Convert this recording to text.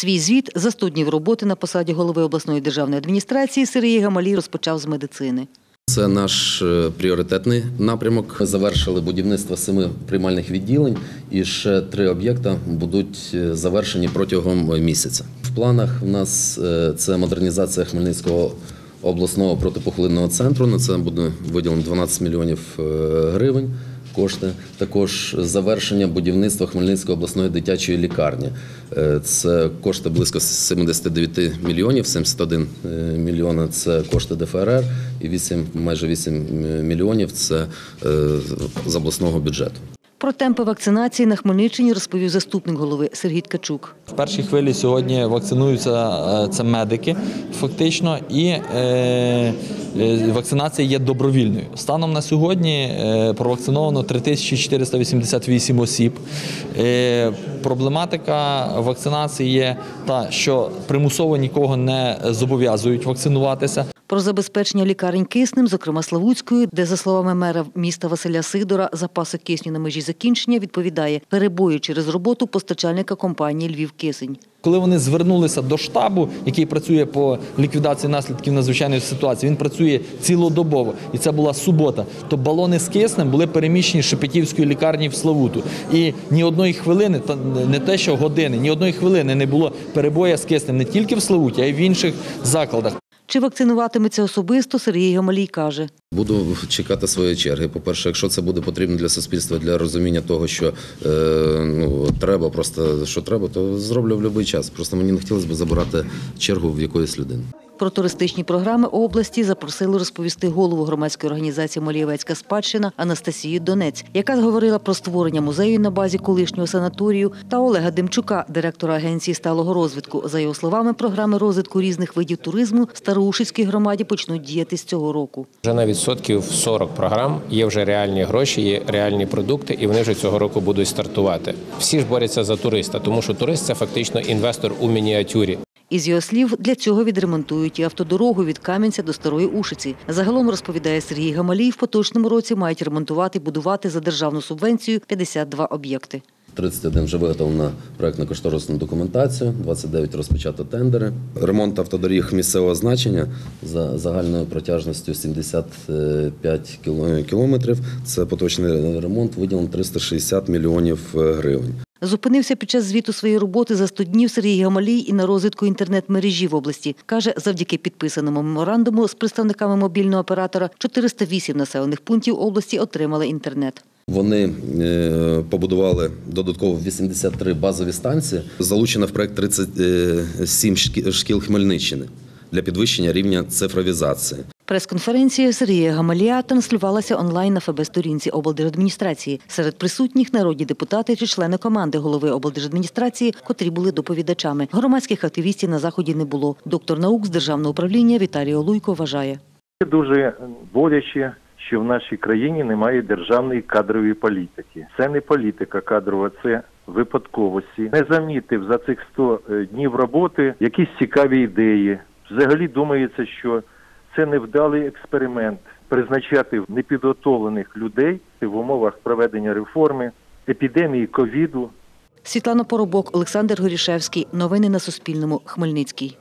Свій звіт за 100 днів роботи на посаді голови обласної державної адміністрації Сергій Гамалій розпочав з медицини. Це наш е, пріоритетний напрямок. Завершили будівництво семи приймальних відділень, і ще три об'єкта будуть е, завершені протягом місяця. В планах в нас е, це модернізація Хмельницького обласного протипухлинного центру. На це буде виділено 12 мільйонів е, гривень. Кошти також завершення будівництва Хмельницької обласної дитячої лікарні. Е, Це кошти близько 79 мільйонів, 71 е, мільйона це кошти ДФРР і 8, майже 8 мільйонів це е, з обласного бюджету. Про темпи вакцинації на Хмельниччині розповів заступник голови Сергій Ткачук. В першій хвилі сьогодні вакцинуються е, це медики, фактично, і е, е, вакцинація є добровільною. Станом на сьогодні е, провакциновано 3488 осіб. Проблематика вакцинації є та, що примусово нікого не зобов'язують вакцинуватися. Про забезпечення лікарень киснем, зокрема Славутською, де, за словами мера міста Василя Сидора, запаси кисню на межі закінчення відповідає перебою через роботу постачальника компанії Львів Кисень. Коли вони звернулися до штабу, який працює по ліквідації наслідків надзвичайної ситуації, він працює цілодобово, і це була субота. То балони з киснем були переміщені з Шепетівської лікарні в Славуту. І ні одної хвилини, не те, що години, ні одної хвилини не було перебоя з киснем не тільки в Славуті, а й в інших закладах. Чи вакцинуватиметься особисто, Сергій Гамалій каже. Буду чекати своєї черги. По-перше, якщо це буде потрібно для суспільства, для розуміння того, що е, ну, треба, просто що треба, то зроблю в будь-який час. Просто мені не хотілося б забирати чергу в якоїсь людини. Про туристичні програми області запросили розповісти голову громадської організації Молієвецька спадщина Анастасію Донець, яка говорила про створення музею на базі колишнього санаторію, та Олега Демчука, директора агенції сталого розвитку. За його словами, програми розвитку різних видів туризму в Староушицькій громаді почнуть діяти з цього року. Вже на відсотків 40 програм є вже реальні гроші, є реальні продукти, і вони вже цього року будуть стартувати. Всі ж борються за туриста, тому що турист це фактично інвестор у мініатюрі. Із його слів, для цього відремонтують і автодорогу від Кам'янця до Старої Ушиці. Загалом, розповідає Сергій Гамалій, в поточному році мають ремонтувати і будувати за державну субвенцію 52 об'єкти. 31 вже виготовлена проектно-кошторисну документацію, 29 розпочато тендери. Ремонт автодоріг місцевого значення за загальною протяжністю 75 кілометрів. Це поточний ремонт, виділено 360 мільйонів е, гривень. Зупинився під час звіту своєї роботи за 100 днів Сергій Гамалій і на розвитку інтернет-мережі в області. Каже, завдяки підписаному меморандуму з представниками мобільного оператора 408 населених пунктів області отримали інтернет. Вони е, побудували додатково 83 базові станції. Залучено в проект 37 шкі- шкіл Хмельниччини для підвищення рівня цифровізації. Прес-конференція Сергія Гамалія транслювалася онлайн на ФБ-сторінці облдержадміністрації. Серед присутніх народні депутати чи члени команди голови облдержадміністрації, котрі були доповідачами. Громадських активістів на заході не було. Доктор наук з державного управління Віталій Олуйко вважає. Дуже боляче, що в нашій країні немає державної кадрової політики. Це не політика кадрова, це випадковості. Не замітив за цих 100 днів роботи якісь цікаві ідеї. Взагалі думається, що це невдалий експеримент призначати непідготовлених людей в умовах проведення реформи, епідемії ковіду. Світлана Поробок, Олександр Горішевський. Новини на Суспільному. Хмельницький.